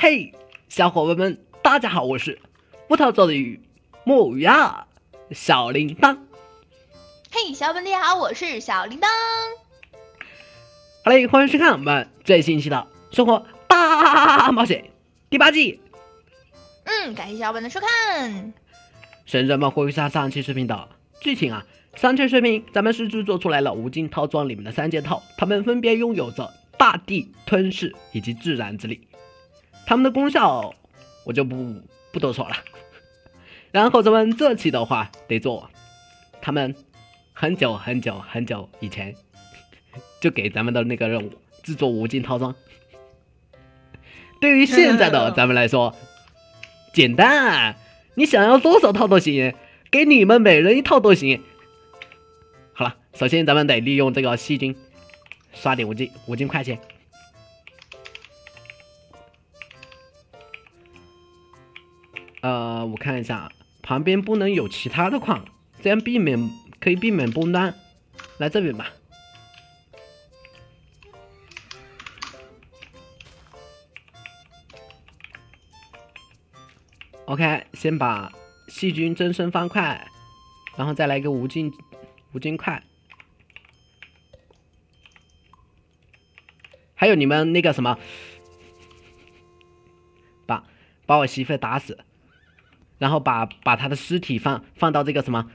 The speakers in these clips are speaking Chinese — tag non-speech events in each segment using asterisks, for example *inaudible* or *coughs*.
嘿，小伙伴们，大家好，我是葡萄做的鱼木鱼啊，小铃铛。嘿，小伙伴你好，我是小铃铛。好嘞，欢迎收看我们最新一期的《生活大冒险》第八季。嗯，感谢小伙伴的收看。神人们回顾下上期视频的剧情啊，上期视频咱们是制作出来了无尽套装里面的三件套，它们分别拥有着大地吞噬以及自然之力，它们的功效我就不不多说了。*laughs* 然后咱们这期的话得做，他们很久很久很久以前就给咱们的那个任务制作无尽套装，*laughs* 对于现在的咱们来说，简单。你想要多少套都行，给你们每人一套都行。好了，首先咱们得利用这个细菌刷点五金五金块钱。呃，我看一下，旁边不能有其他的矿，这样避免可以避免崩单。来这边吧。OK，先把细菌增生方块，然后再来一个无尽无尽块，还有你们那个什么，把把我媳妇打死，然后把把他的尸体放放到这个什么，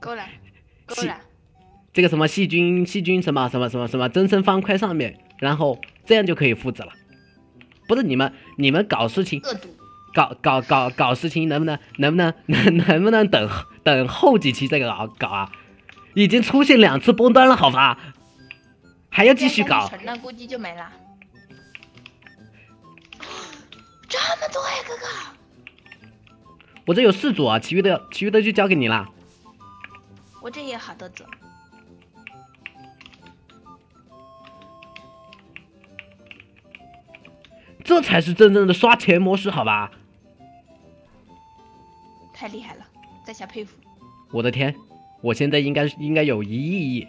够了，够了，这个什么细菌细菌什么什么什么什么增生方块上面，然后这样就可以复制了。不是你们你们搞事情。搞搞搞搞事情能不能能不能 *laughs* 能能不能等等后几期再搞搞啊？已经出现两次崩端了，好吧？还要继续搞？那估计就没了。这么多呀，哥哥！我这有四组啊，其余的其余的就交给你了。我这也好多组。这才是真正的刷钱模式，好吧？太厉害了，在下佩服。我的天，我现在应该应该有一亿亿，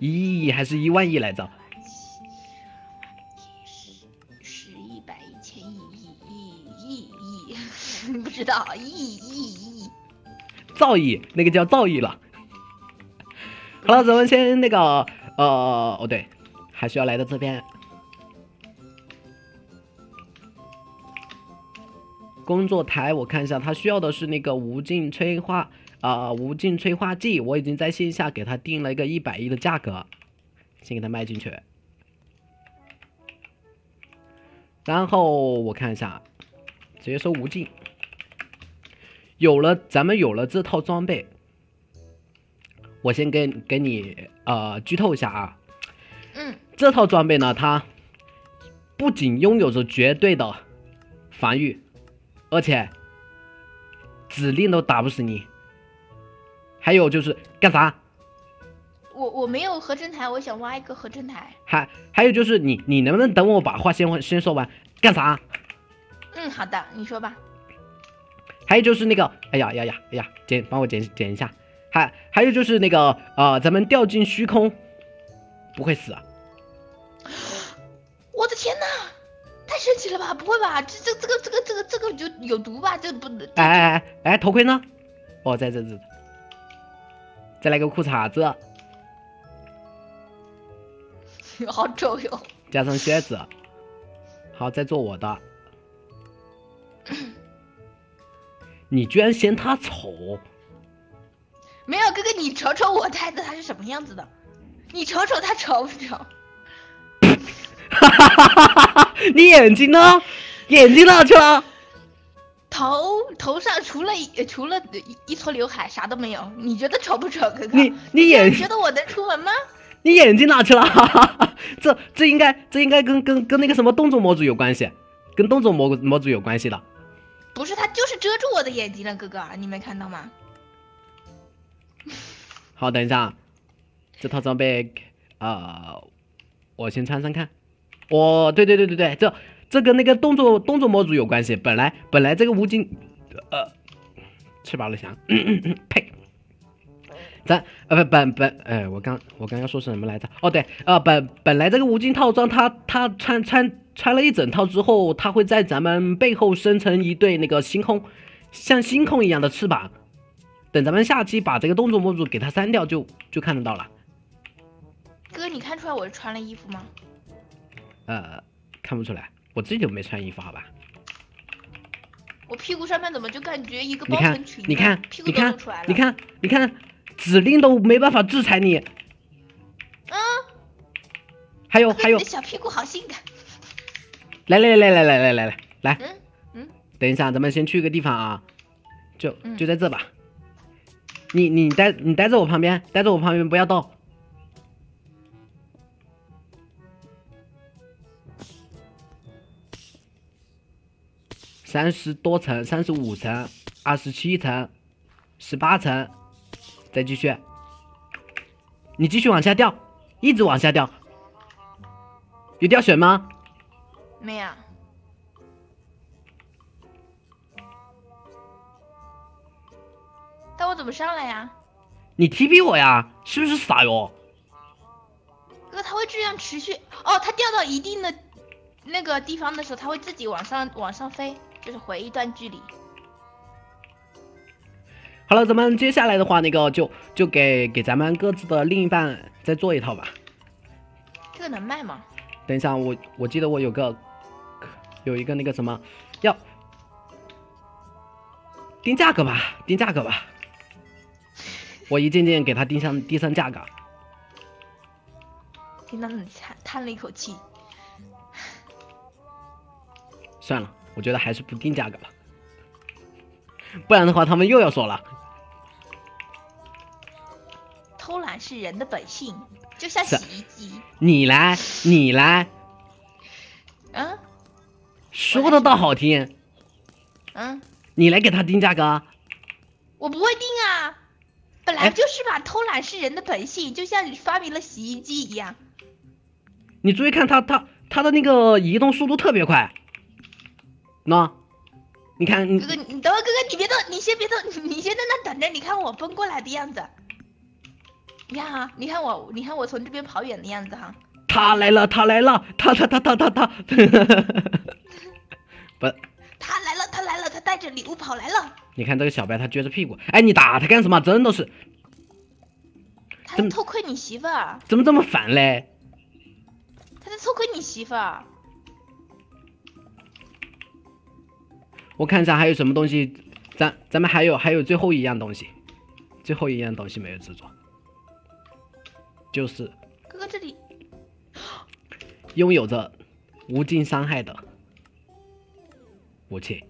一亿亿还是一万亿来着？知道亿亿亿。造诣，那个叫造诣了。*laughs* 好了，咱们先那个呃，哦对，还需要来到这边。工作台，我看一下，他需要的是那个无尽催化啊，无尽催化剂，我已经在线下给他定了一个一百亿的价格，先给他卖进去。然后我看一下，直接收无尽。有了，咱们有了这套装备，我先给给你呃剧透一下啊，嗯，这套装备呢，它不仅拥有着绝对的防御。而且指令都打不死你，还有就是干啥？我我没有合成台，我想挖一个合成台。还还有就是你你能不能等我把话先先说完？干啥？嗯，好的，你说吧。还有就是那个，哎呀呀呀，哎呀，剪帮我剪剪一下。还还有就是那个呃，咱们掉进虚空不会死啊！我的天哪！太神奇了吧？不会吧？这这这个这个这个这个就有毒吧？这不能。哎哎哎哎，头盔呢？哦，在这这。再来个裤衩子。*laughs* 好丑哟。加上靴子。好，再做我的。你居然嫌他丑？没有哥哥，你瞅瞅我戴的，他是什么样子的？你瞅瞅他丑不丑？哈哈哈哈哈！你眼睛呢？眼睛哪去了？头头上除了除了一一撮刘海，啥都没有。你觉得丑不丑，哥哥？你你眼觉得我能出门吗？你眼睛哪去了？哈哈哈！*laughs* 这这应该这应该跟跟跟那个什么动作模组有关系，跟动作模模组有关系的。不是，他就是遮住我的眼睛了，哥哥，你没看到吗？*laughs* 好，等一下，这套装备啊，我先穿上看。哦，对对对对对，这这跟那个动作动作模组有关系。本来本来这个无尽，呃，吃饱了翔，*clears throat* 呸，咱呃不本本，哎，我刚我刚刚说什么来着？哦对，呃本本来这个无尽套装，它它穿穿穿了一整套之后，它会在咱们背后生成一对那个星空，像星空一样的翅膀。等咱们下期把这个动作模组给它删掉，就就看得到了。哥，你看出来我是穿了衣服吗？呃，看不出来，我自己就没穿衣服，好吧？我屁股上面怎么就感觉一个包臀裙，你看，屁股你看都露出来了。，你，看，你看，指令都没办法制裁你。嗯，还有还有你的，小屁股好性感。来来来来来来来来来，嗯嗯，等一下，咱们先去一个地方啊，就嗯就在这吧。你你待你待在我旁边，待在我旁边，不要动。三十多层，三十五层，二十七层，十八层，再继续。你继续往下掉，一直往下掉。有掉血吗？没有。但我怎么上来呀？你 TP 我呀？是不是傻哟？哥，它会这样持续哦。它掉到一定的那个地方的时候，它会自己往上往上飞，就是回一段距离。好了，咱们接下来的话，那个就就给给咱们各自的另一半再做一套吧。这个能卖吗？等一下，我我记得我有个有一个那个什么要定价格吧，定价格吧。我一件件给他定上定上价格。听到你叹叹了一口气。算了，我觉得还是不定价格了，不然的话他们又要说了。偷懒是人的本性，就像洗衣机。你来，你来，嗯说的倒好听，嗯，你来给他定价格。我不会定啊，本来哎就是嘛，偷懒是人的本性，就像你发明了洗衣机一样。你注意看他，他他的那个移动速度特别快。喏，你看，你哥哥，你等会，哥哥你别动，你先别动，你先在那等着，你看我奔过来的样子。你看啊，你看我，你看我从这边跑远的样子哈。他来了，他来了，他他他他他他，*laughs* 不，他来了，他来了，他带着礼物跑来了，你看这个小白，他撅着屁股，哎，你打他干什么？真的是，他在偷窥你媳妇儿，怎么这么烦嘞？他在偷窥你媳妇儿。我看一下还有什么东西，咱咱们还有还有最后一样东西，最后一样东西没有制作，就是哥哥这里，拥有着无尽伤害的武器，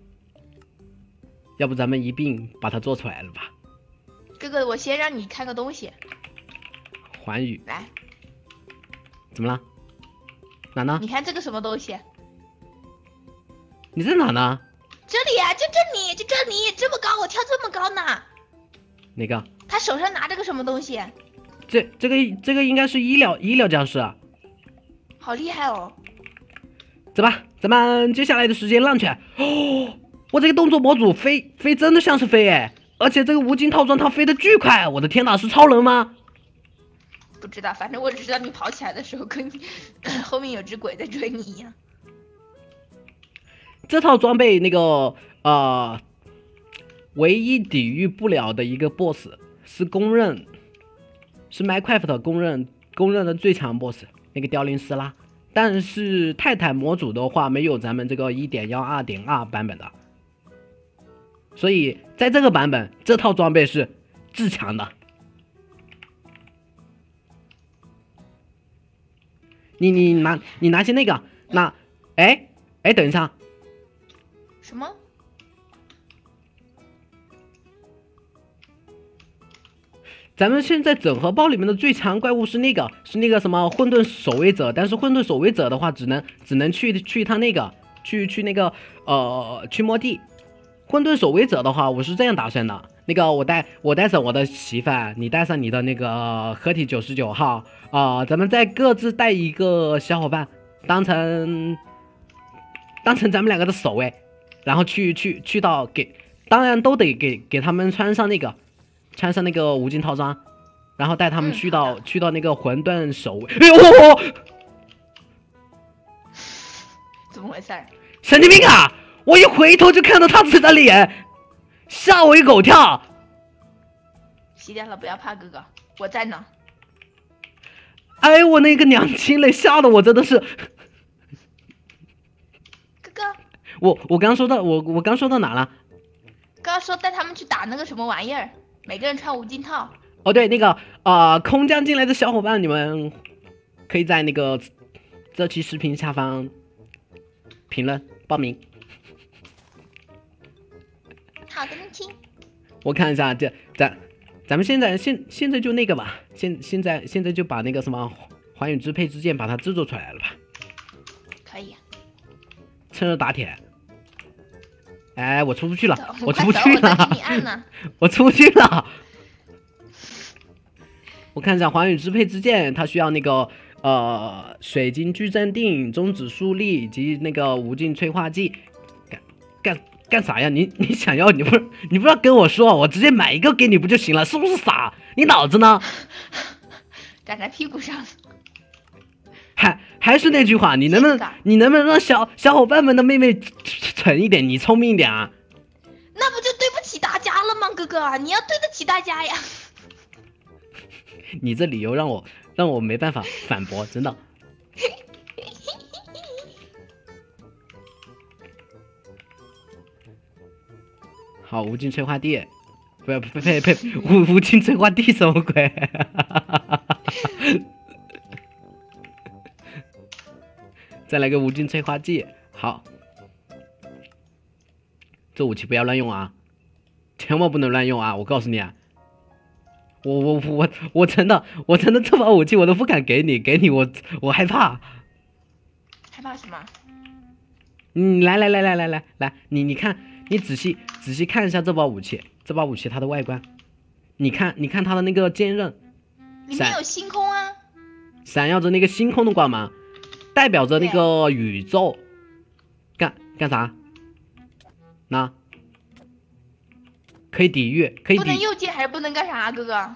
要不咱们一并把它做出来了吧？哥哥，我先让你看个东西，环宇来，怎么了？哪呢？你看这个什么东西？你在哪呢？这里啊，就这里，就这里，这么高，我跳这么高呢。哪个？他手上拿着个什么东西？这这个这个应该是医疗医疗僵尸啊！好厉害哦！走吧，咱们接下来的时间浪起来。哦，我这个动作模组飞飞真的像是飞哎，而且这个无尽套装它飞得巨快，我的天哪，是超人吗？不知道，反正我只知道你跑起来的时候跟 *coughs* 后面有只鬼在追你一样。这套装备那个呃，唯一抵御不了的一个 BOSS 是公认是 Minecraft 公认公认的最强 BOSS 那个凋零斯拉，但是泰坦模组的话没有咱们这个一点幺二点二版本的，所以在这个版本这套装备是至强的。你你拿你拿些那个，那哎哎等一下。什么？咱们现在整合包里面的最强怪物是那个，是那个什么混沌守卫者，但是混沌守卫者的话，只能只能去去一趟那个，去去那个呃驱魔地。混沌守卫者的话，我是这样打算的，那个我带我带上我的媳妇，你带上你的那个合体九十九号啊、咱们再各自带一个小伙伴，当成当成咱们两个的守卫，然后去去去到给，当然都得给给他们穿上那个。穿上那个无尽套装，然后带他们嗯去到、去到那个混沌守卫。哎呦，怎么回事儿？神经病啊！我一回头就看到他自己的脸，吓我一狗跳。熄掉了，不要怕，哥哥，我在呢。哎，我那个娘亲嘞，吓得我真的是。哥哥，我我刚说到我我刚说到哪了？刚刚说带他们去打那个什么玩意儿，每个人穿无尽套。哦，对，那个啊，空降进来的小伙伴，你们可以在那个这期视频下方评论报名。好的，亲。我看一下，这咱咱们现在现现在就那个吧，现现在现在就把那个什么寰宇支配之剑把它制作出来了吧？可以。趁热打铁。哎，我出不去了，我出不去了，*laughs* 我出不去了。我看一下寰宇支配之剑，它需要那个呃水晶矩阵定、中指速力以及那个无尽催化剂。干干干啥呀？你你想要你不你不要跟我说，我直接买一个给你不就行了？是不是傻？你脑子呢？*laughs* 长在屁股上。还还是那句话，你能不能你能不能让小小伙伴们的妹妹蠢一点，你聪明一点啊？那不就对不起大家了吗，哥哥？你要对得起大家呀。*laughs* 你这理由让我让我没办法反驳，真的。*laughs* 好，无尽催化地，不要呸呸呸，无无尽催化地什么鬼？*laughs* 再来个无尽催化剂，好，这武器不要乱用啊，千万不能乱用啊！我告诉你啊，我我我我真的我真的这把武器我都不敢给你，给你我我害怕。害怕什么？嗯，来来来来来来来，你你看，你仔细仔细看一下这把武器，这把武器它的外观，你看你看它的那个坚刃，里面有星空啊，闪耀着那个星空的光芒。代表着那个宇宙，干干啥？那可以抵御，可以抵。不能右键还是不能干啥，哥哥？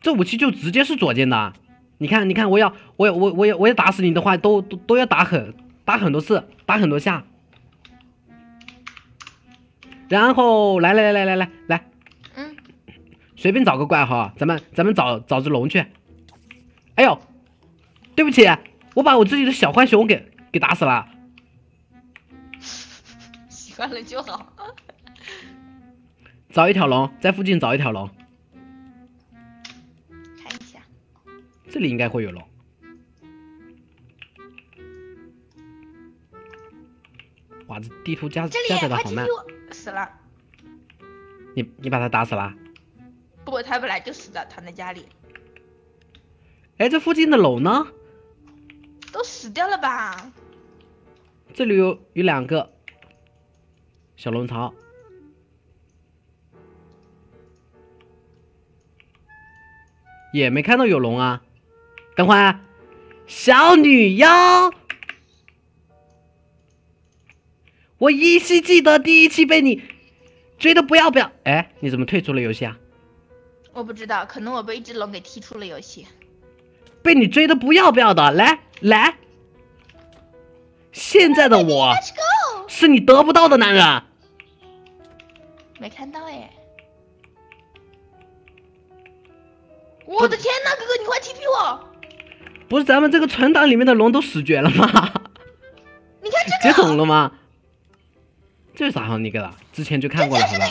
这武器就直接是左键的。你看，你看，我要，我我我要我要打死你的话，都都都要打很打很多次，打很多下。然后来来来来来来来，嗯，随便找个怪哈，咱们咱们找找只龙去。哎呦，对不起。我把我自己的小浣熊给给打死了，习惯了就好。*laughs* 找一条龙，在附近找一条龙，看一下，这里应该会有龙。哇，这地图加加载的好慢。死了。你你把他打死了？不，他本来就死的，躺在家里。哎，这附近的龙呢？都死掉了吧？这里有有两个小龙槽，也没看到有龙啊！等会儿，小女妖，我依稀记得第一期被你追的不要不要。哎，你怎么退出了游戏啊？我不知道，可能我被一只龙给踢出了游戏。被你追的不要不要的，来来，现在的我是你得不到的男人。没看到哎！我的天呐，哥哥，你快 TP 我！不是咱们这个存档里面的龙都死绝了吗？你看这个 *laughs* 接种了吗？这是啥好那个了？之前就看过了，这个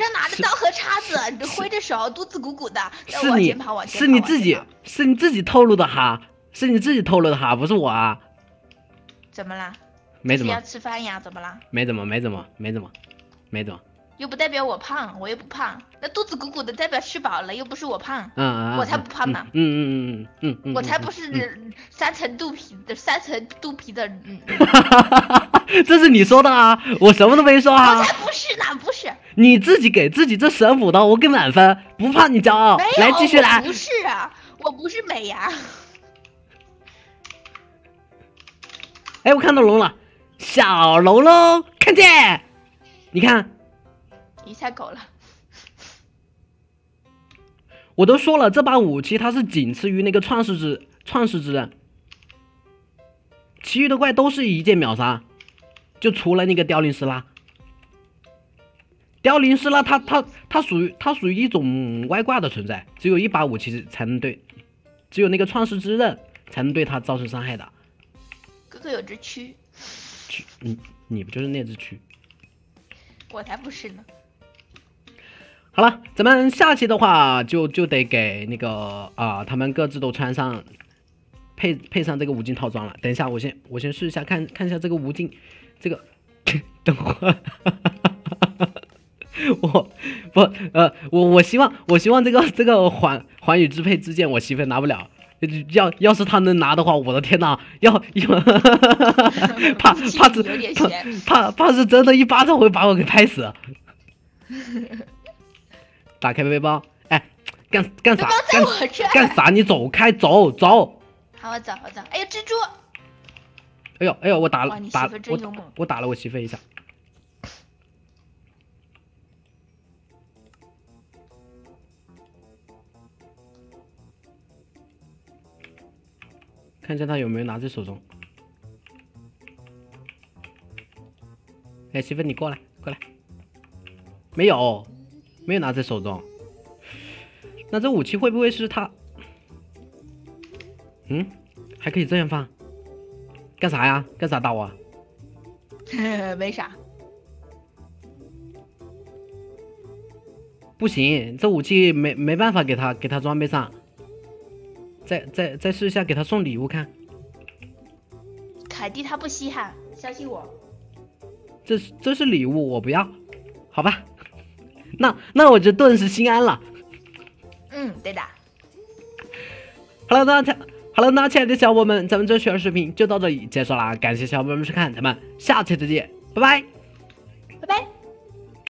上拿着刀和叉子，你挥着手，肚子鼓鼓的，是你是你自己是你自己透露的哈，是你自己透露的哈，不是我啊。怎么啦？没怎么。要吃饭呀？怎么啦？没怎么，没怎么，没怎么，没怎么。又不代表我胖，我又不胖。那肚子鼓鼓的代表吃饱了，又不是我胖。嗯嗯。我才不胖呢。嗯嗯嗯嗯嗯。我才不是三层肚皮的三层肚皮的。哈哈哈这是你说的啊，我什么都没说啊。我才不是呢，不是。你自己给自己这神斧刀，我给满分，不怕你骄傲。来继续来。不是啊，我不是美牙。*laughs* 哎，我看到龙了，小龙龙，看见？你看。一下狗了，我都说了，这把武器它是仅次于那个创世之创世之刃，其余的怪都是一键秒杀，就除了那个凋零斯拉。凋零师呢它它它属于它属于一种外挂的存在，只有一把武器才能对，只有那个创世之刃才能对它造成伤害的。哥哥有只蛆，蛆，你你不就是那只蛆？我才不是呢。好了，咱们下期的话就就得给那个啊，他们各自都穿上配配上这个无尽套装了。等一下，我先我先试一下看看一下这个无尽，这个 *laughs* 等会儿，*laughs* 我不呃我我希望我希望这个这个环环宇支配之剑我媳妇拿不了，要要是他能拿的话，我的天呐，要要 *laughs* 怕怕是怕怕是真的一巴掌会把我给拍死。*laughs* 打开背包，哎，干干啥？干干啥？你走开，走走。好，我走，我走。哎呦，蜘蛛！哎呦，哎呦，我打了，打我我打了我媳妇一下。看一下他有没有拿在手中。哎，媳妇，你过来，过来。没有。没有拿在手中，那这武器会不会是他？嗯，还可以这样放？干啥呀？干啥打我？*laughs* 没啥。不行，这武器没没办法给他给他装备上。再再再试一下，给他送礼物看。凯蒂他不稀罕，相信我。这是这是礼物，我不要，好吧。*laughs* 那那我就顿时心安了。嗯，对的。Hello，大家，Hello，那亲爱的小伙伴们，咱们这期的视频就到这里结束了，感谢小伙伴们收看，咱们下期再见，拜拜，拜拜。